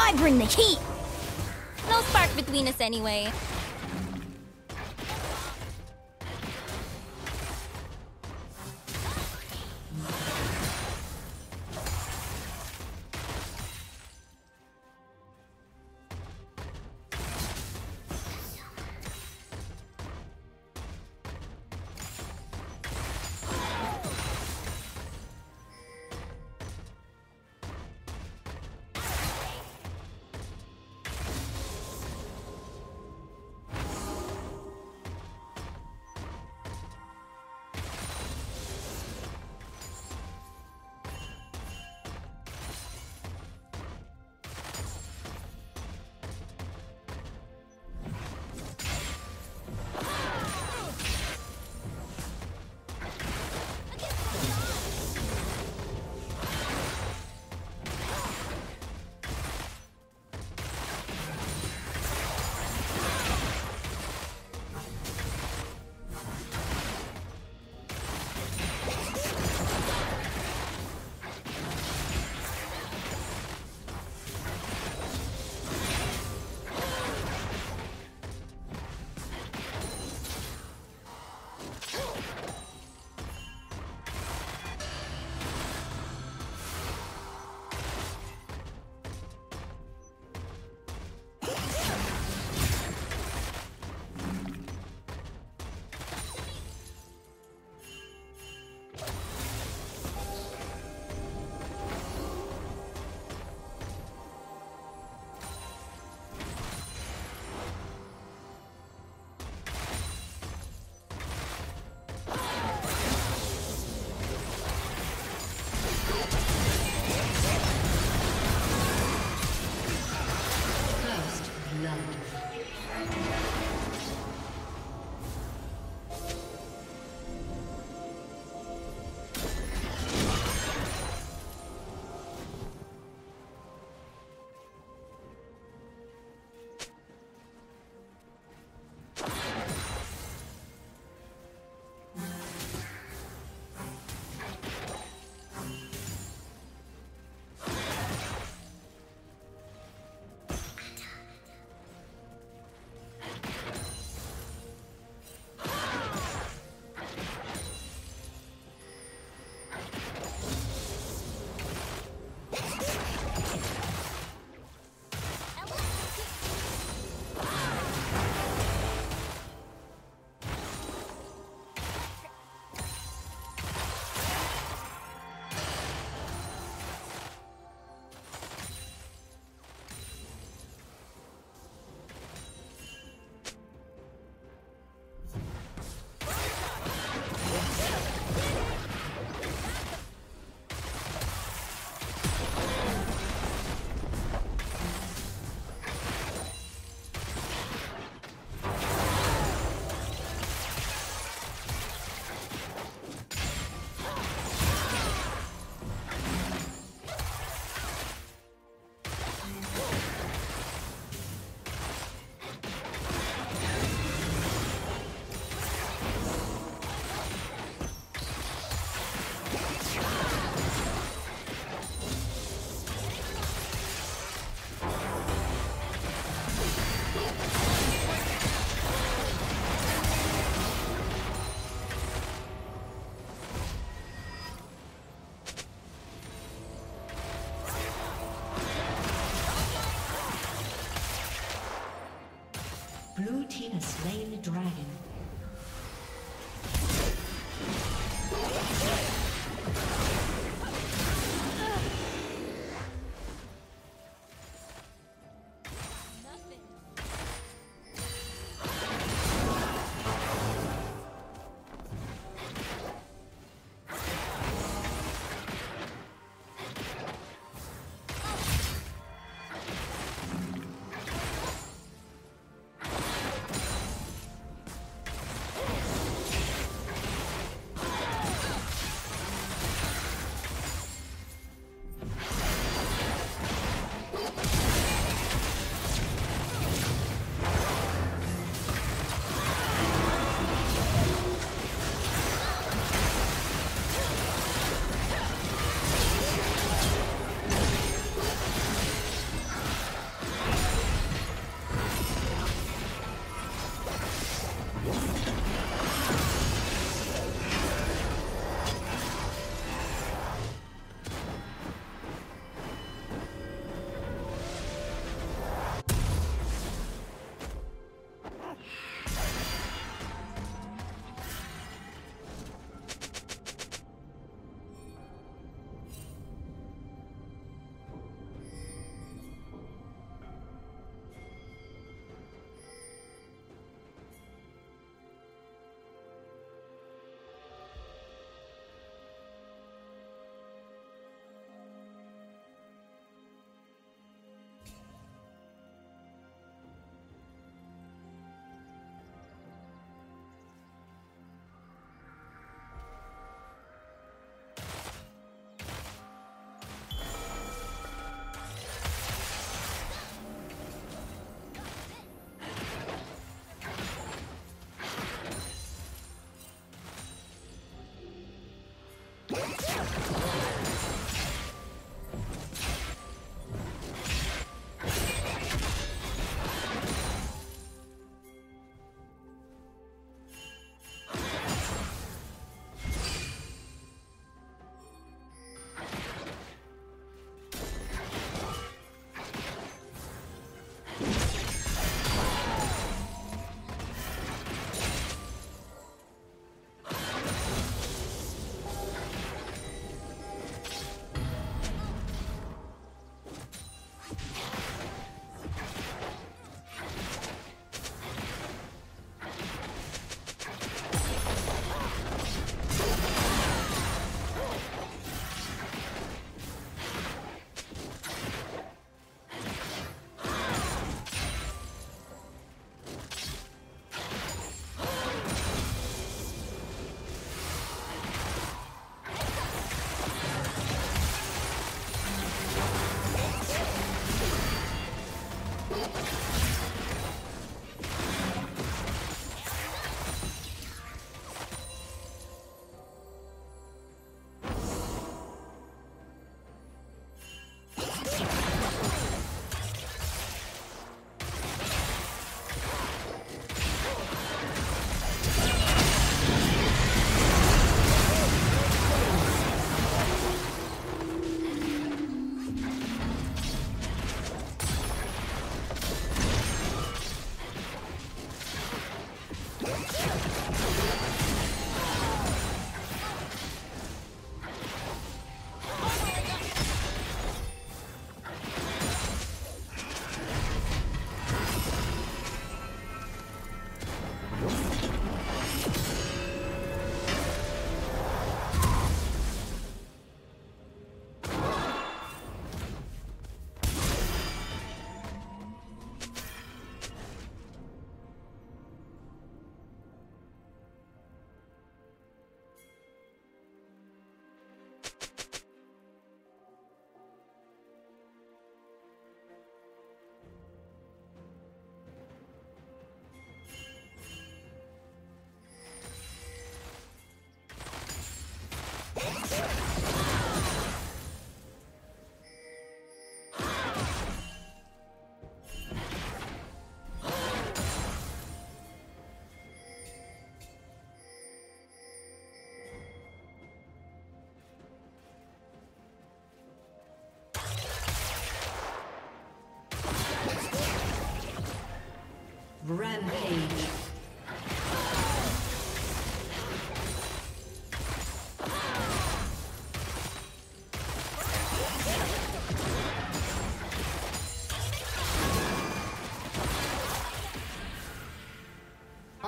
I bring the heat! No spark between us anyway.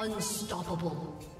Unstoppable.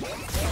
Let's.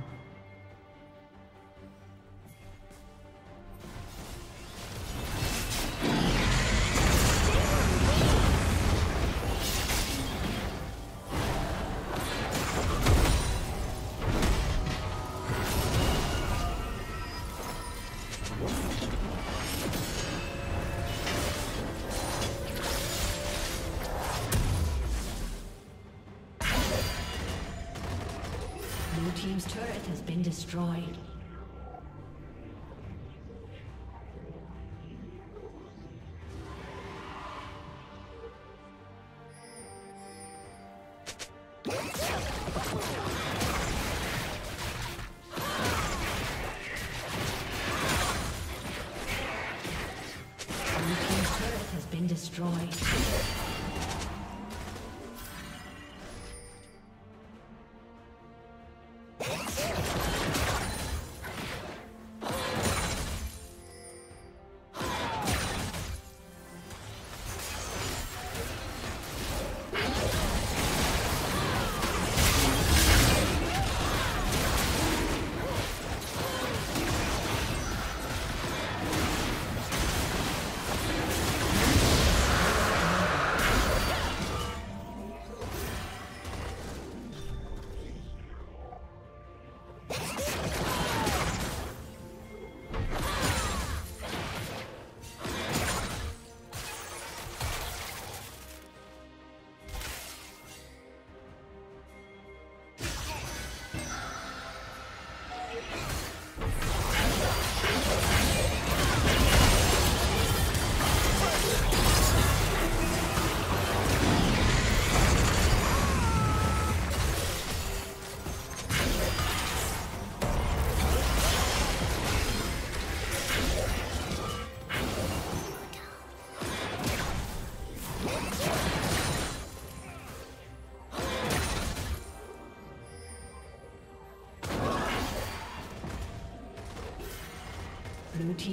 Destroyed. destroyed.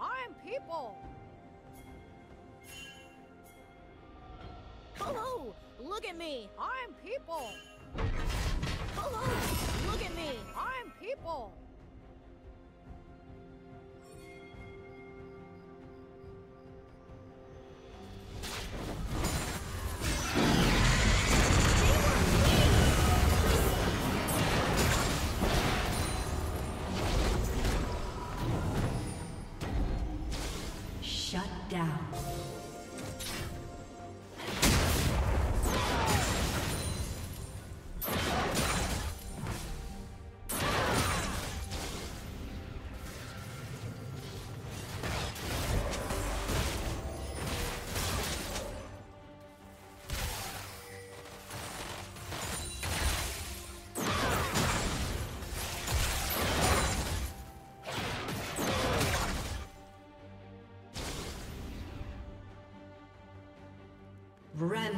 I'm people! Hello! Look at me! I'm people! Hello! Look at me! I'm people!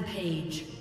Rampage.